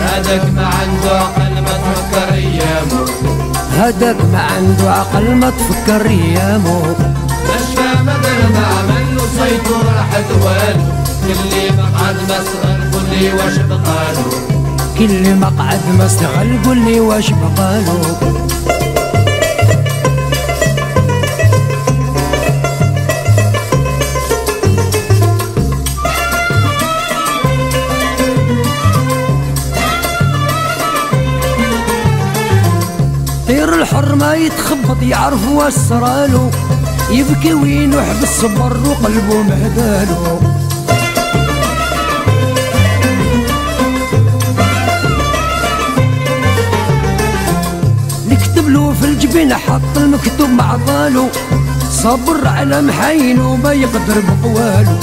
هذاك ما عنده عقل ما تفكر أيامه. هذاك ما عنده عقل ما تفكر أيامه. مش فاهم ما عمل سيطر راح دواله كل مقعد ما قول لي واش بقاله كل مقعد ما قول لي واش بقاله الحر ما يتخبط يعرف واسرالو. يبكي وين وحب الصبر وقلبه مهدالو. نكتب له في الجبين حط المكتوب مع ضالو. صبر على محين وما يقدر بقوالو.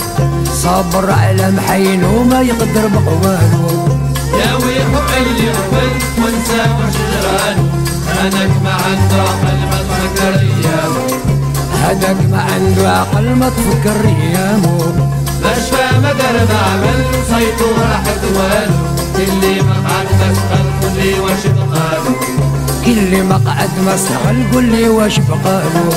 صبر على محين وما يقدر بقوالو. يا ويح اللي قبل وانسى واش جرالو انك ما عنده عقل ما تفكر ايامه هداك ما عنده عقل ما تفكر ايامه مشفى مدر ما عمل سيطور راح والو. كل مقعد مسغر قل لي واش بقالو كل مقعد ما استغل قول لي واش بقالو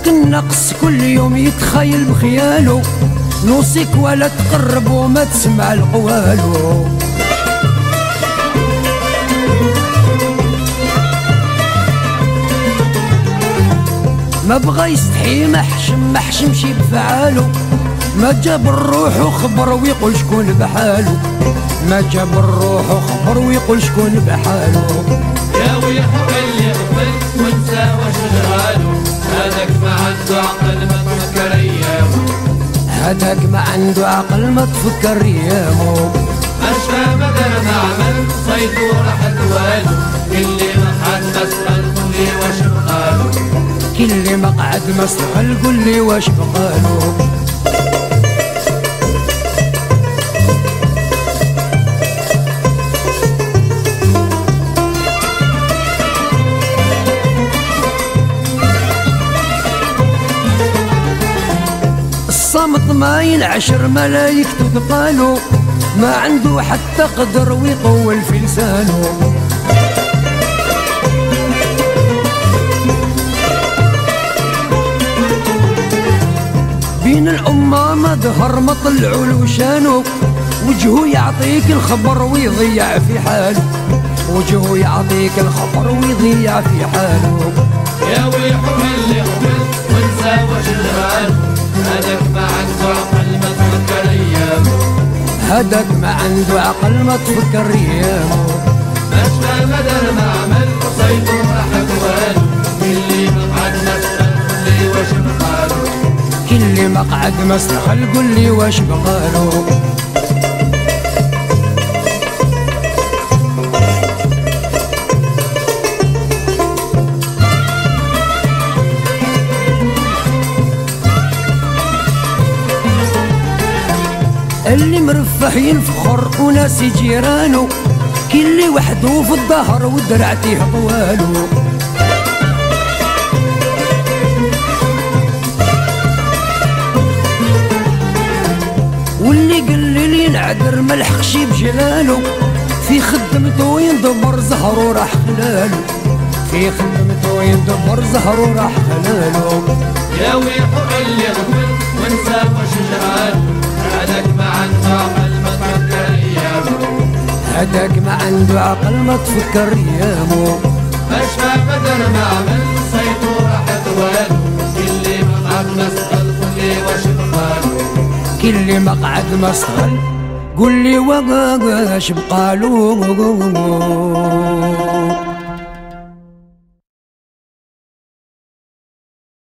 ذاك النقص كل يوم يتخيل بخياله. نوصيك ولا تقرب وما تسمع القوالو ما بغى يستحي ما حشم ما حشمش بفعالو ما جاب الروح وخبر ويقول شكون بحالو ما جاب الروح وخبر ويقول شكون بحالو يا ويح اللي قبل وانسى واش هذاك ما عنده عقل ما تفكر ايامه مشفى مدر ما عمل صيدو راح والو. اللي مقعد مسخر قل لي واش بقالو كل مقعد ما استغل قول لي واش بقالو الصمت ما ينعشر ملايكته تقالو ما عنده حتى قدر ويطول في لسانه. بين الأمة ما ظهر ما طلعوا له شانه. وجهه يعطيك الخبر ويضيع في حاله. وجهه يعطيك الخبر ويضيع في حاله. يا ويح اللي هداك ما عنده عقل ما تفكر ايامه مشفى مدر ما عمل وصيدو راح والو اللي مقعد مسخر قل لي واش بقالو كل مقعد ما استغل قول لي واش بقالو اللي مرفح ينفخر وناس جيرانو كل وحده في الظهر ودرعتيه طوالو واللي قال لي ينعذر ما لحقش بجلالو. في خدمته يندبر زهره راح خلاله في خدمته يندبر زهره راح خلاله يا ويح اللي قبل وانسى واش هداك ما عنده عقل ما تفكر ايامه مشفى بدر ما عمل راح والو. اللي مقعد مسأل قل لي واش بقالو. كل مقعد ما استغل قول لي واش بقالو.